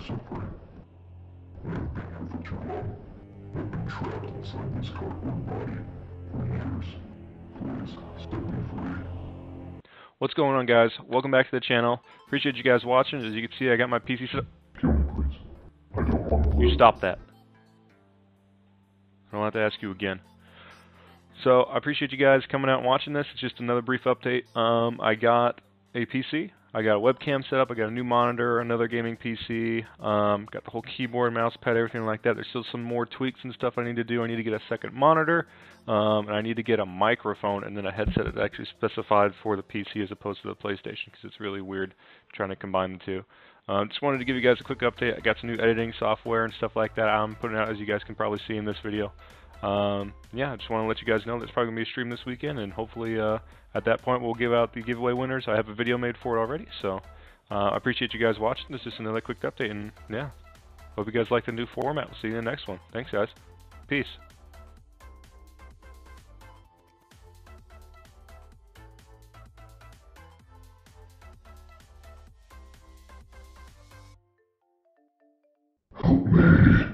suffering. I have been here for too long. I've been trapped inside this cardboard body for years. Please, set me free. What's going on guys? Welcome back to the channel. Appreciate you guys watching. As you can see, I got my PC set Kill me, please. I don't want to. You stop that. I don't have to ask you again. So I appreciate you guys coming out and watching this. It's just another brief update. Um, I got a PC. I got a webcam set up. I got a new monitor, another gaming PC. Um, got the whole keyboard, mouse pad, everything like that. There's still some more tweaks and stuff I need to do. I need to get a second monitor, um, and I need to get a microphone and then a headset that's actually specified for the PC as opposed to the PlayStation because it's really weird trying to combine the two. Um, just wanted to give you guys a quick update. I got some new editing software and stuff like that I'm putting out as you guys can probably see in this video. Um, yeah, I just want to let you guys know there's probably going to be a stream this weekend, and hopefully uh, at that point we'll give out the giveaway winners. I have a video made for it already, so uh, I appreciate you guys watching. This is another quick update, and yeah, hope you guys like the new format. We'll see you in the next one. Thanks, guys. Peace. Help me.